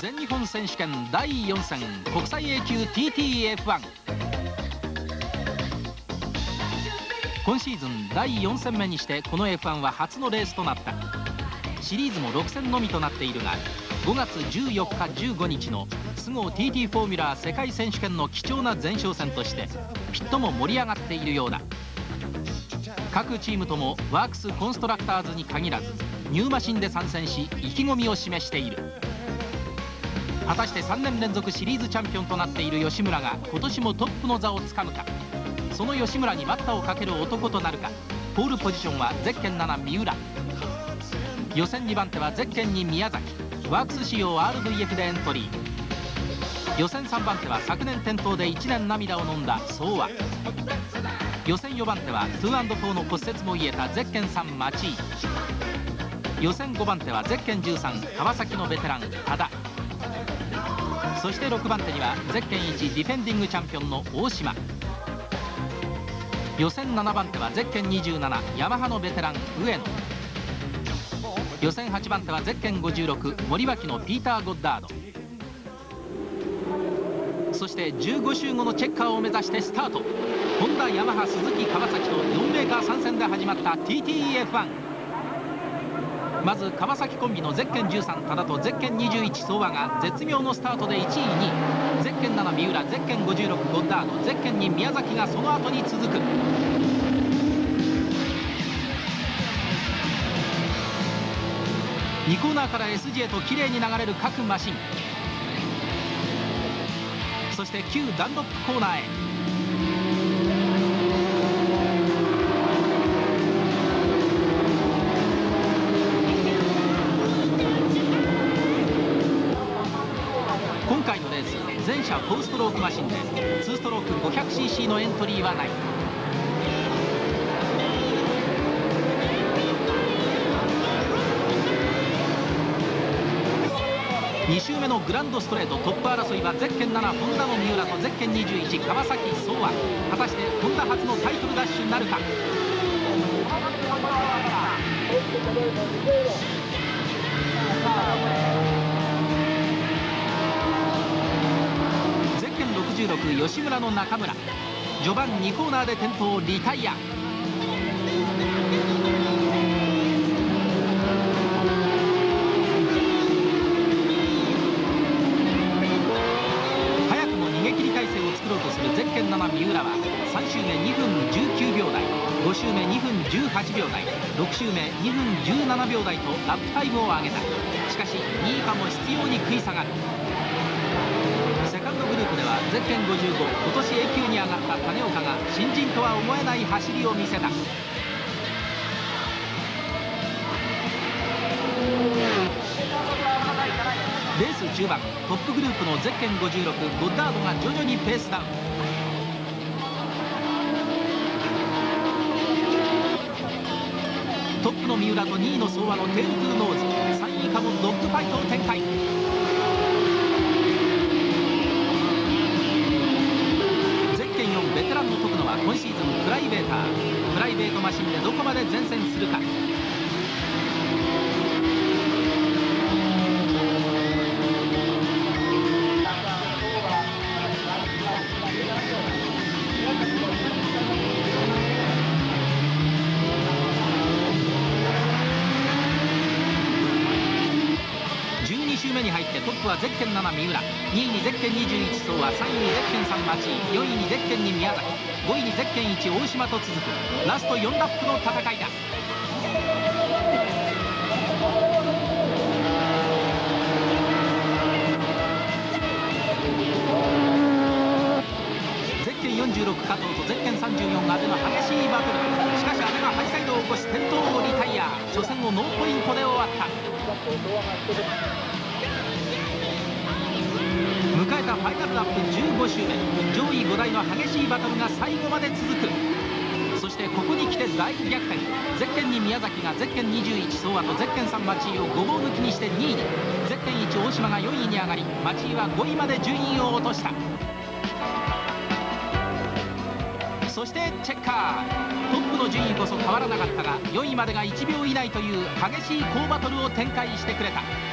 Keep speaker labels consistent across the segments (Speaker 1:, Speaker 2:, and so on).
Speaker 1: 全日本選手権第4戦国際 A 級 TTF1 今シーズン第4戦目にしてこの F1 は初のレースとなった。シリーズも6戦のみとなっているが5月14日15日のスゴ TT フォーミュラー世界選手権の貴重な前哨戦としてピットも盛り上がっているようだ。各チームともワークスコンストラクターズに限らずニューマシンで参戦し意気込みを示している。果たして3年連続シリーズチャンピオンとなっている吉村が今年もトップの座をつかむか。その吉村に待ったをかける男となるか。ポールポジションはゼッケン7三浦。予選2番手はゼッケン2宮崎。ワークス仕様 RVF でエントリー。予選3番手は昨年転倒で1年涙を飲んだ相和。予選4番手は 2&4 の骨折も癒えたゼッケン3町井。予選5番手はゼッケン13川崎のベテラン多田。そして6番手にはゼッケン1ディフェンディングチャンピオンの大島。予選7番手はゼッケン27ヤマハのベテラン上野。予選8番手はゼッケン56森脇のピーター・ゴッダード。そして15周後のチェッカーを目指してスタート。ホンダヤマハ鈴木川崎と4メーカー参戦で始まった TTEF1 まず川崎コンビのゼッケン13多田とゼッケン21相馬が絶妙のスタートで1位2位。ゼッケン7三浦ゼッケン56ゴッダードゼッケン2宮崎がその後に続く。2コーナーから SG へときれいに流れる各マシン。そして旧ダンロップコーナーへ。全車4ストロークマシンで2ストローク 500cc のエントリーはない。2周目のグランドストレートトップ争いはゼッケン7ホンダの三浦とゼッケン21川崎壮和果たしてホンダ初のタイトルダッシュなるか。吉村の中村。序盤2コーナーで転倒リタイア。早くも逃げ切り体制を作ろうとするゼッケン7三浦は3周目2分19秒台5周目2分18秒台6周目2分17秒台とラップタイムを上げた。しかし2位以下も執拗に食い下がる。ゼッケン55今年 A 級に上がった種岡が新人とは思えない走りを見せた。レース中盤トップグループのゼッケン56ゴッダードが徐々にペースダウン。トップの三浦と2位の相馬のテールトゥーノーズ3位以下もドッグファイトを展開。のマシンでどこまで善戦するか。目に入ってトップはゼッケン7三浦。2位にゼッケン21相馬3位にゼッケン3町4位にゼッケン2宮崎5位にゼッケン1大島と続く。ラスト4ラップの戦いだ。ゼッケン46加藤とゼッケン34阿部の激しいバトル。しかし阿部がハイサイドを起こし転倒をリタイア。初戦をノーポイントで終わった。迎えたファイナルラップ15周目上位5台の激しいバトルが最後まで続く。そしてここに来て大逆転。ゼッケン2宮崎がゼッケン21相和とゼッケン3町井をごぼう抜きにして2位に。ゼッケン1大島が4位に上がり町井は5位まで順位を落とした。そしてチェッカー。トップの順位こそ変わらなかったが4位までが1秒以内という激しい好バトルを展開してくれた。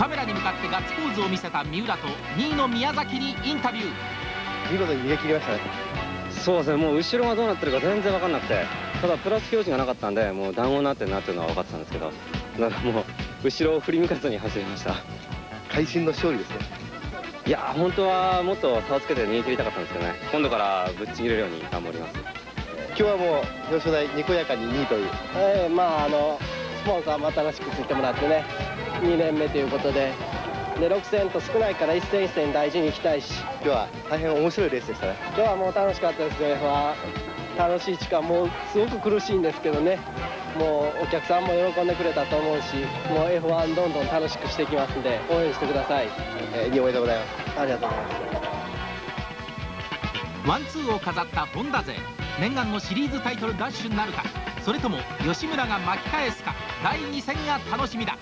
Speaker 1: カメラに向かってガッツポーズを見せた三浦と2位の宮崎にインタビュー。
Speaker 2: 見事に逃げ切りましたね。
Speaker 3: そうですね。もう後ろがどうなってるか全然分かんなくて。ただプラス表示がなかったんでもう団子になってるなっていうのは分かってたんですけど。だからもう後ろを振り向かずに走りました。
Speaker 2: 会心の勝利ですね。
Speaker 3: いや本当はもっと差をつけて逃げ切りたかったんですけどね。今度からぶっちぎれるように頑張ります。
Speaker 2: 今日はもう表彰台にこやかに2位という。
Speaker 4: えー、まああのスポンサーも新しくついてもらってね2年目ということでで6戦と少ないから一戦一戦大事にいきたいし。
Speaker 2: 今日は大変面白いレースでしたね。
Speaker 4: 今日はもう楽しかったですね。は楽しい時間もうすごく苦しいんですけどね。もうお客さんも喜んでくれたと思うしもう F1 どんどん楽しくしていきますんで応援してください、
Speaker 2: えー、2おめでとうございます。
Speaker 4: ありがとうございます。
Speaker 1: ワンツーを飾ったホンダ勢。念願のシリーズタイトル奪取なるか。それとも吉村が巻き返すか。第2戦が楽しみだ